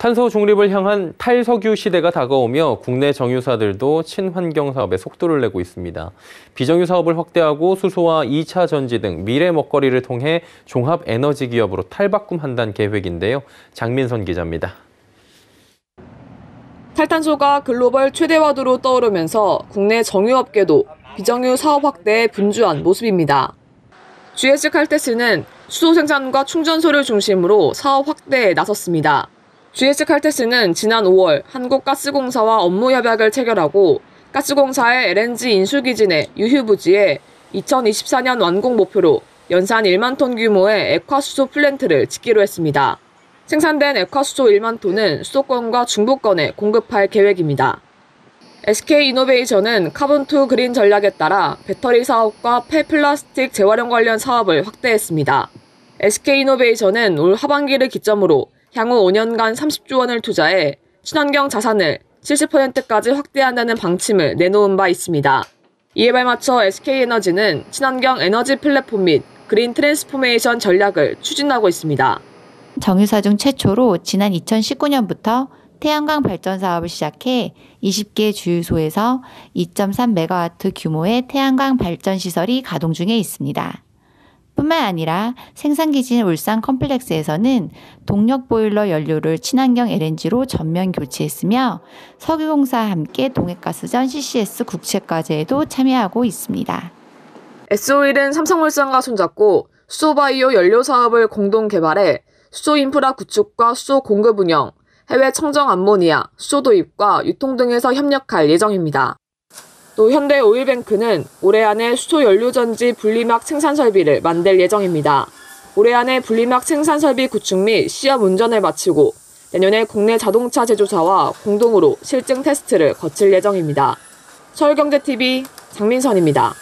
탄소 중립을 향한 탈석유 시대가 다가오며 국내 정유사들도 친환경 사업에 속도를 내고 있습니다. 비정유 사업을 확대하고 수소와 2차 전지 등 미래 먹거리를 통해 종합 에너지 기업으로 탈바꿈한다는 계획인데요. 장민선 기자입니다. 탈탄소가 글로벌 최대화도로 떠오르면서 국내 정유업계도 비정유 사업 확대에 분주한 모습입니다. GS 칼테스는 수소 생산과 충전소를 중심으로 사업 확대에 나섰습니다. GS 칼테스는 지난 5월 한국가스공사와 업무 협약을 체결하고 가스공사의 LNG 인수기지 내 유휴부지에 2024년 완공 목표로 연산 1만 톤 규모의 액화수소 플랜트를 짓기로 했습니다. 생산된 액화수소 1만 톤은 수도권과 중부권에 공급할 계획입니다. SK이노베이션은 카본2 그린 전략에 따라 배터리 사업과 폐플라스틱 재활용 관련 사업을 확대했습니다. SK이노베이션은 올 하반기를 기점으로 향후 5년간 30조 원을 투자해 친환경 자산을 70%까지 확대한다는 방침을 내놓은 바 있습니다. 이에 발맞춰 SK에너지는 친환경 에너지 플랫폼 및 green transformation 전략을 추진하고 있습니다. 정유사 중 최초로 지난 2019년부터 태양광 발전 사업을 시작해 20개 주유소에서 2.3메가와트 규모의 태양광 발전 시설이 가동 중에 있습니다. 뿐만 아니라 생산기지인 울산 컴플렉스에서는 동력 보일러 연료를 친환경 LNG로 전면 교체했으며 석유공사와 함께 동해가스전 CCS 국책과제에도 참여하고 있습니다. S-오일은 삼성물산과 손잡고 수소바이오 연료 사업을 공동 개발해 수소 인프라 구축과 수소 공급 운영, 해외 청정 암모니아, 수소 도입과 유통 등에서 협력할 예정입니다. 또 현대 오일뱅크는 올해 안에 수소 연료전지 분리막 생산 설비를 만들 예정입니다. 올해 안에 분리막 생산 설비 구축 및 시험 운전을 마치고 내년에 국내 자동차 제조사와 공동으로 실증 테스트를 거칠 예정입니다. 서울경제TV 장민선입니다.